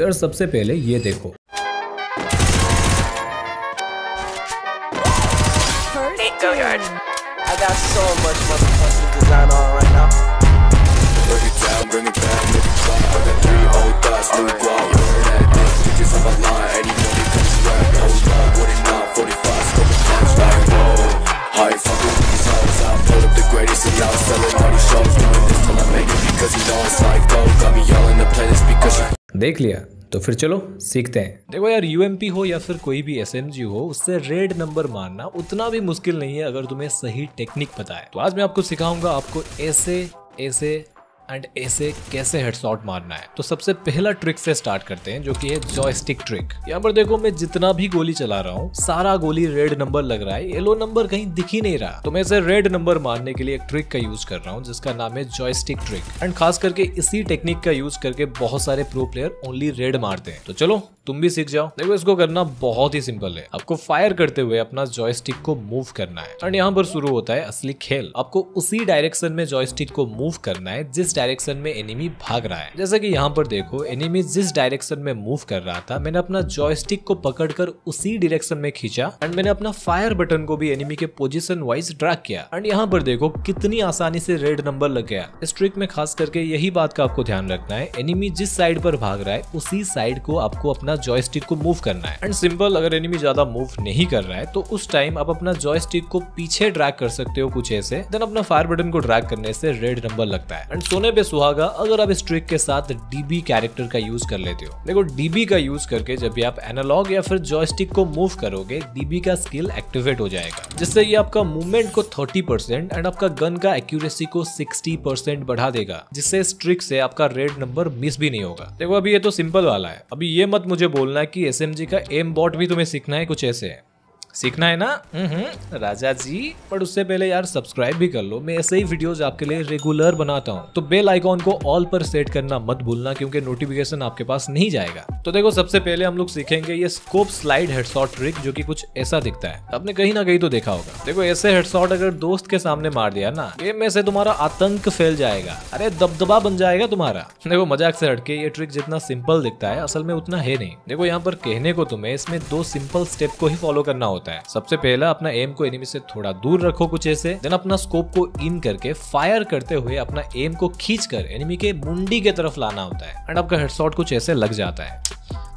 तो यार सबसे पहले ये देखो Hey, go yard. I got so much motherfucking design on right now. Break it down, bring it back, make it clap. I got three old thoughts, new guap. Heard that bitch, bitches on my line. Anyone that comes rap, hold up, what it not, 45, scope of times, like, whoa. How you fucking with these hoes? I pulled up the greatest and I'm selling all these shows. Doing this till I make it because you know it's like gold. देख लिया तो फिर चलो सीखते हैं। देखो यार UMP हो या फिर कोई भी एस हो, उससे रेड नंबर मारना उतना भी मुश्किल नहीं है अगर तुम्हें सही टेक्निक पता है। तो आज मैं आपको सिखाऊँगा आपको ऐसे ऐसे एंड ऐसे कैसे हेडशॉट मारना है? तो सबसे पहला ट्रिक से स्टार्ट करते हैं, जो कि है जॉयस्टिक ट्रिक यहाँ पर देखो, मैं जितना भी गोली चला रहा हूँ, सारा गोली रेड नंबर लग रहा है। येलो नंबर कहीं दिख ही नहीं रहा। तो मैं इसे रेड नंबर मारने के लिए एक ट्रिक का यूज़ कर रहा हूँ, जिसका नाम है जॉयस्टिक ट्रिक एंड खास करके इसी टेक्निक का यूज़ करके बहुत सारे प्रो प्लेयर ओनली रेड मारते हैं। तो चलो, तुम भी सीख जाओ। देखो, इसको करना बहुत ही सिंपल है। आपको फायर करते हुए अपना जॉयस्टिक को मूव करना है। एंड यहाँ पर शुरू होता है असली खेल। आपको उसी डायरेक्शन में जॉयस्टिक को मूव करना है, जिस डायरेक्शन में एनिमी भाग रहा है। जैसे कि यहाँ पर देखो एनिमी जिस डायरेक्शन में मूव कर रहा था, मैंने अपना जॉयस्टिक को पकड़कर उसी डायरेक्शन में खींचा एंड मैंने अपना फायर बटन को भी एनिमी के पोजीशन वाइज ड्रैग किया। एंड यहाँ पर देखो, कितनी आसानी से रेड नंबर लग गया। इस ट्रिक में खास करके यही बात का आपको ध्यान रखना है एनिमी जिस साइड पर भाग रहा है, उसी साइड को आपको अपना जॉयस्टिक को मूव करना है। एंड सिंपल अगर एनिमी ज़्यादा मूव नहीं कर रहा है तो उस टाइम आप अपना जॉयस्टिक को पीछे ड्रैग कर सकते हो कुछ ऐसे। देन अपना फायर बटन को ड्रैग करने से रेड नंबर लगता है। एंड सोने पे सुहागा, अगर आप इस ट्रिक के साथ डीबी कैरेक्टर का यूज़ कर लेते हो। देखो डीबी का यूज़ करके जब भी आप एनालॉग या फिर जॉयस्टिक को मूव करोगे डीबी का स्किल एक्टिवेट हो जाएगा, जिससे ये आपका मूवमेंट को 30% एंड आपका गन का एक्यूरेसी को 60% बढ़ा देगा, जिससे इस ट्रिक से आपका रेड नंबर मिस भी नहीं होगा। देखो, अभी ये तो सिंपल वाला है। अभी ये मत मुझे बोलना है कि एस का एम बॉट भी तुम्हें सीखना है, कुछ ऐसे सीखना है ना? हम्म राजा जी, पर उससे पहले यार सब्सक्राइब भी कर लो। मैं ऐसे ही वीडियोस आपके लिए रेगुलर बनाता हूँ। तो बेल आइकॉन को ऑल पर सेट करना मत भूलना, क्योंकि नोटिफिकेशन आपके पास नहीं जाएगा। तो देखो, सबसे पहले हम लोग सीखेंगे ये स्कोप स्लाइड हेडशॉट ट्रिक जो कि कुछ ऐसा दिखता है। आपने कहीं ना कहीं तो देखा होगा। देखो, ऐसे हेडशॉट अगर दोस्त के सामने मार दिया ना गेम में से तुम्हारा आतंक फैल जाएगा। अरे, दबदबा बन जाएगा तुम्हारा। देखो, मज़ाक से हटके ये ट्रिक जितना सिंपल दिखता है, असल में उतना है नहीं। देखो, यहाँ पर कहने को तुम्हें, इसमें दो सिंपल स्टेप को ही फॉलो करना होता है। सबसे पहला, अपना एम को एनिमी से थोड़ा दूर रखो कुछ ऐसे। देन अपना स्कोप को इन करके फायर करते हुए अपना एम को खींच कर एनिमी के मुंडी के तरफ़ लाना होता है। एंड आपका हेडसॉट कुछ ऐसे लग जाता है।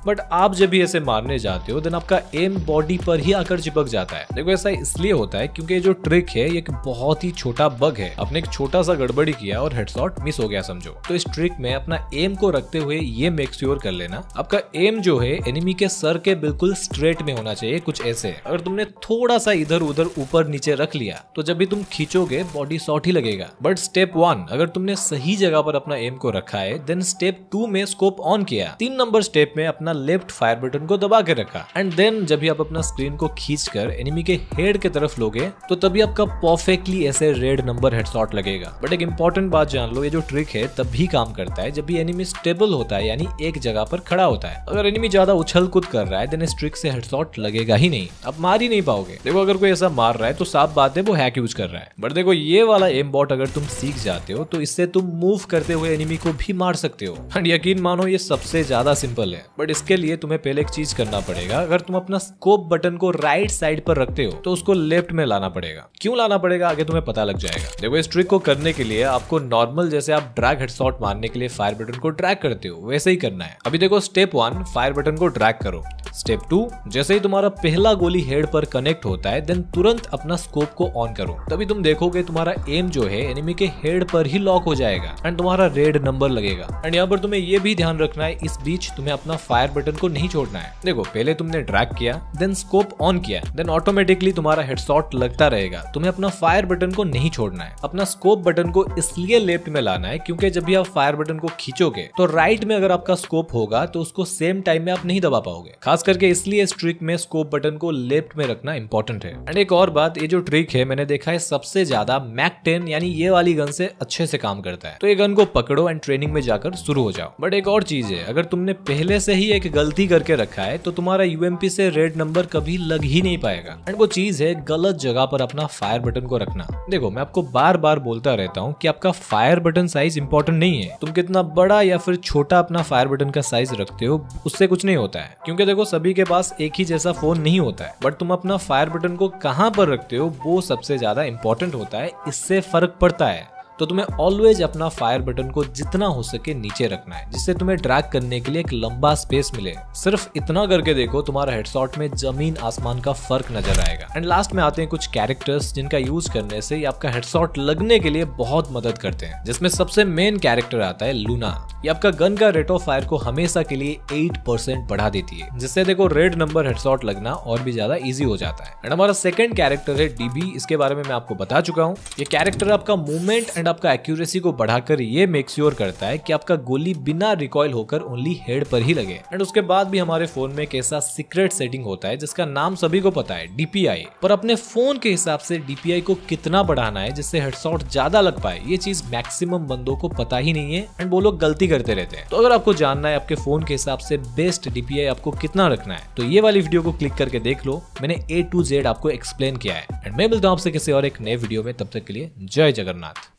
बट आप जब भी ऐसे मारने जाते हो देन आपका एम बॉडी पर ही आकर चिपक जाता है। देखो, ऐसा इसलिए होता है क्योंकि जो ट्रिक है एक बहुत ही छोटा बग है। आपने एक छोटा सा गड़बड़ी किया और हेडशॉट मिस हो गया, समझो। तो इस ट्रिक में अपना एम को रखते हुए ये मेक श्योर कर लेना। आपका एम जो है एनिमी के सर के बिल्कुल स्ट्रेट में होना चाहिए, कुछ ऐसे। अगर तुमने थोड़ा सा इधर उधर ऊपर नीचे रख लिया तो जब भी तुम खींचोगे बॉडी शॉर्ट ही लगेगा। बट स्टेप वन अगर तुमने सही जगह पर अपना एम को रखा है देन स्टेप टू में स्कोप ऑन किया। तीन नंबर स्टेप में अपना लेफ़्ट फायर बटन को दबा के रखा। एंड देन जब भी आप अपना स्क्रीन को खींच कर एनिमी के हेड के तरफ़ लोगे तो तभी आपका परफेक्टली ऐसे रेड नंबर हेडशॉट लगेगा। बट एक इंपॉर्टेंट बात जान लो, ये जो ट्रिक है, तब भी काम करता है जब भी एनिमी स्टेबल होता है, यानी एक जगह पर खड़ा होता है। अगर एनिमी ज़्यादा उछल कूद कर रहा है देन इस ट्रिक से हेडशॉट लगेगा ही नहीं। आप मार ही नहीं पाओगे। देखो, अगर कोई ऐसा मार रहा है तो साफ़ बात है, वो हैक यूज़ कर रहा है। बट देखो, ये वाला एम बॉट अगर तुम सीख जाते हो तो इससे तुम मूव करते हुए एनिमी को भी मार सकते हो। एंड यकीन मानो, ये सबसे ज़्यादा सिंपल है। बट इसके लिए तुम्हें पहले एक चीज़ करना पड़ेगा। अगर तुम अपना स्कोप बटन को राइट साइड पर रखते हो तो उसको लेफ़्ट में लाना पड़ेगा। क्यों लाना पड़ेगा? आगे तुम्हें पता लग जाएगा। देखो, इस ट्रिक को करने के लिए आपको नॉर्मल जैसे आप ड्रैग हेडशॉट मारने के लिए फायर बटन को ड्रैग करते हो, वैसे ही करना है। अभी देखो स्टेप वन फायर बटन को ड्रैग करो। स्टेप टू जैसे ही तुम्हारा पहला गोली हेड पर कनेक्ट होता है देन तुरंत अपना स्कोप को ऑन करो। तभी तुम देखोगे तुम्हारा एम जो है एनिमी के हेड पर ही लॉक हो जाएगा। एंड तुम्हारा रेड नंबर लगेगा। एंड यहाँ पर तुम्हें ये भी ध्यान रखना है, इस बीच तुम्हें अपना फायर बटन को नहीं छोड़ना है। देखो, पहले तुमने ड्रैग किया देन स्कोप ऑन किया देन ऑटोमेटिकली तुम्हारा हेडशॉट लगता रहेगा। तुम्हें अपना फायर बटन को नहीं छोड़ना है। अपना स्कोप बटन को इसलिए लेफ़्ट में लाना है क्योंकि जब भी आप फायर बटन को खींचोगे तो राइट में अगर आपका स्कोप होगा तो उसको सेम टाइम में आप नहीं दबा पाओगे। खास करके इसलिए इस ट्रिक में स्कोप बटन को लेफ़्ट में रखना इंपॉर्टेंट है। एंड एक और बात, ये जो ट्रिक है, मैंने देखा है सबसे ज़्यादा मैक टेन यानी ये वाली गन से अच्छे से काम करता है। तो ये गन को पकड़ो एंड ट्रेनिंग में जाकर शुरू हो जाओ। बट एक और चीज़ है, अगर तुमने पहले से ही एक गलती करके रखा है तो तुम्हारा यूएमपी से रेड नंबर कभी लग ही नहीं पाएगा। एंड वो चीज़ है, गलत जगह पर अपना फायर बटन को रखना। देखो, मैं आपको बार बार बोलता रहता हूँ कि आपका फायर बटन साइज़ इंपॉर्टेंट नहीं है। तुम कितना बड़ा या फिर छोटा अपना फायर बटन का साइज़ रखते हो, उससे कुछ नहीं होता है। क्योंकि देखो, सभी के पास एक ही जैसा फ़ोन नहीं होता है। बट तुम अपना फायर बटन को कहाँ पर रखते हो, वो सबसे ज़्यादा इंपॉर्टेंट होता है, इससे फ़र्क पड़ता है। तो तुम्हें ऑलवेज अपना फायर बटन को जितना हो सके नीचे रखना है, जिससे तुम्हें ड्रैग करने के लिए एक लंबा स्पेस मिले। सिर्फ़ इतना करके देखो, तुम्हारा हेडशॉट में ज़मीन आसमान का फ़र्क नज़र आएगा। एंड लास्ट में आते हैं कुछ कैरेक्टर्स जिनका यूज़ करने से आपका हेडशॉट लगने के लिए बहुत मदद करते हैं। जिसमें सबसे मेन कैरेक्टर आता है लूना ये आपका गन का रेट ऑफ़ फायर को हमेशा के लिए 8% बढ़ा देती है, जिससे देखो रेड नंबर हेडशॉट लगना और भी ज़्यादा इजी हो जाता है। एंड हमारा सेकंड कैरेक्टर है डीबी इसके बारे में मैं आपको बता चुका हूँ। ये कैरेक्टर आपका मूवमेंट एंड आपका एक्यूरेसी को बढ़ाकर ये मेक श्योर करता है कि आपका गोली बिना रिकॉयल होकर ओनली हेड पर ही लगे। एंड उसके बाद भी हमारे फ़ोन में एक ऐसा सीक्रेट सेटिंग होता है, जिसका नाम सभी को पता है डीपीआई पर अपने फ़ोन के हिसाब से डीपीआई को कितना बढ़ाना है, जिससे हेडशॉट ज़्यादा लग पाए, ये चीज़ मैक्सिमम बंदों को पता ही नहीं है एंड वो लोग गलती करते रहते हैं। तो अगर आपको जानना है आपके फ़ोन के हिसाब से बेस्ट डीपीआई आपको कितना रखना है तो ये वाली वीडियो को क्लिक करके देख लो। मैंने ए टू जेड आपको एक्सप्लेन किया है। एंड मैं मिलता हूँ आपसे किसी और एक नए वीडियो में, तब तक के लिए जय जगन्नाथ।